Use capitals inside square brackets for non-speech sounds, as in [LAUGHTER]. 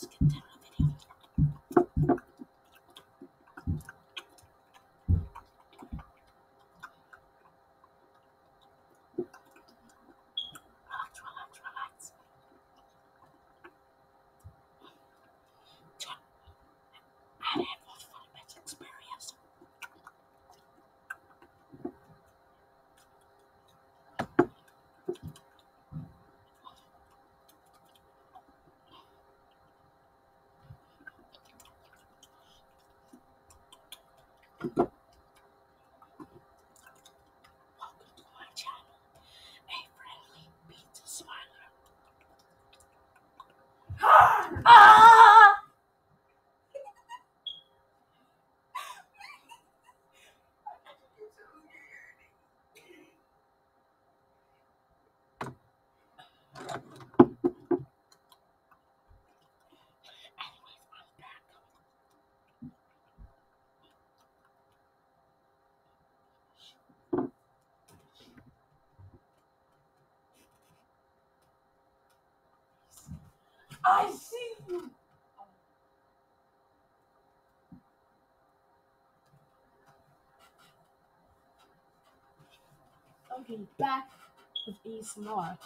Just get down. Welcome to my channel, a friendly [GASPS] ah! I see you. Okay, back with ASMR.